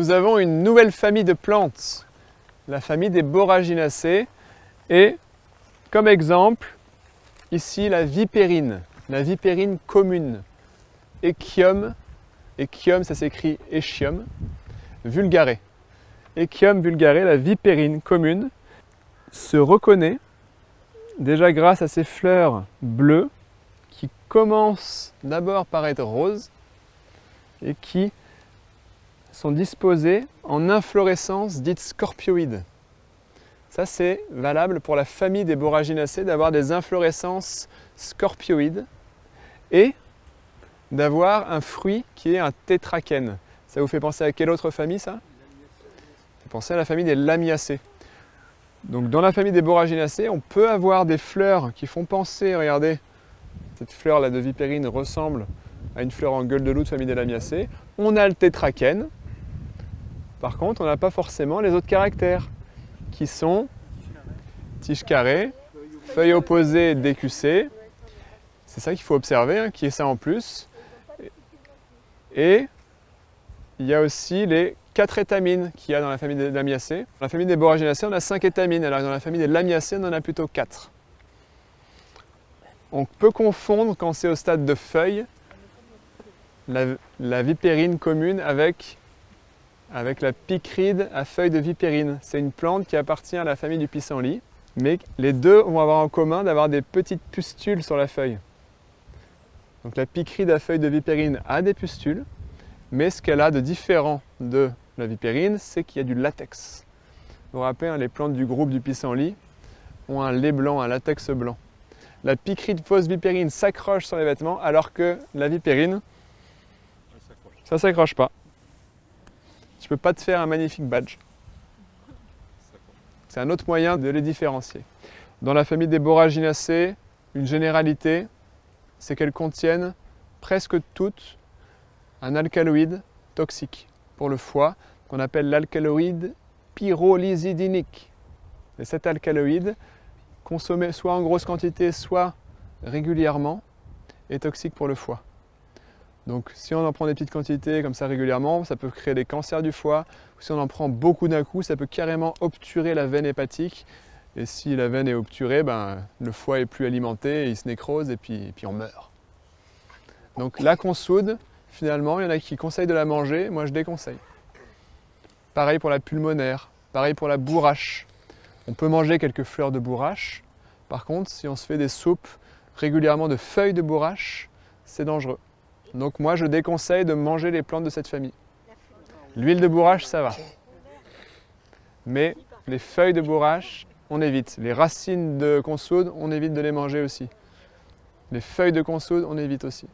Nous avons une nouvelle famille de plantes, la famille des Boraginacées. Et comme exemple, ici la vipérine, la vipérine commune. Echium, Echium ça s'écrit Echium, vulgare. Echium vulgare, la vipérine commune, se reconnaît déjà grâce à ses fleurs bleues qui commencent d'abord par être roses et qui sont disposées en inflorescence dite scorpioïde. Ça, c'est valable pour la famille des Boraginacées d'avoir des inflorescences scorpioïdes et d'avoir un fruit qui est un tétrachène. Ça vous fait penser à quelle autre famille ça? Ça fait à la famille des Lamiacées. Donc dans la famille des Boraginacées, on peut avoir des fleurs qui font penser, regardez, cette fleur là de vipérine ressemble à une fleur en gueule de loup de famille des Lamiacées. On a le tétrachène. Par contre, on n'a pas forcément les autres caractères qui sont tige carrée, feuilles opposées décussées. C'est ça qu'il faut observer, hein, qui est ça en plus. Et il y a aussi les quatre étamines qu'il y a dans la famille des Lamiacées. Dans la famille des Boraginacées, on a cinq étamines, alors dans la famille des Lamiacées, on en a plutôt quatre. On peut confondre, quand c'est au stade de feuilles, la, la vipérine commune avec avec la picride à feuilles de vipérine. C'est une plante qui appartient à la famille du pissenlit, mais les deux vont avoir en commun d'avoir des petites pustules sur la feuille. Donc la picride à feuilles de vipérine a des pustules, mais ce qu'elle a de différent de la vipérine, c'est qu'il y a du latex. Vous vous rappelez, hein, les plantes du groupe du pissenlit ont un lait blanc, un latex blanc. La picride fausse vipérine s'accroche sur les vêtements, alors que la vipérine, ça s'accroche pas. Ne peux pas te faire un magnifique badge. C'est un autre moyen de les différencier. Dans la famille des Boraginacées, une généralité, c'est qu'elles contiennent presque toutes un alcaloïde toxique pour le foie, qu'on appelle l'alcaloïde pyrrolizidinique. Et cet alcaloïde, consommé soit en grosse quantité, soit régulièrement, est toxique pour le foie. Donc si on en prend des petites quantités comme ça régulièrement, ça peut créer des cancers du foie. Si on en prend beaucoup d'un coup, ça peut carrément obturer la veine hépatique. Et si la veine est obturée, ben, le foie est plus alimenté, il se nécrose et puis, puis on meurt. Donc la consoude, finalement, il y en a qui conseillent de la manger, moi je déconseille. Pareil pour la pulmonaire, pareil pour la bourrache. On peut manger quelques fleurs de bourrache. Par contre, si on se fait des soupes régulièrement de feuilles de bourrache, c'est dangereux. Donc moi, je déconseille de manger les plantes de cette famille. L'huile de bourrache, ça va. Mais les feuilles de bourrache, on évite. Les racines de consoude, on évite de les manger aussi. Les feuilles de consoude, on évite aussi.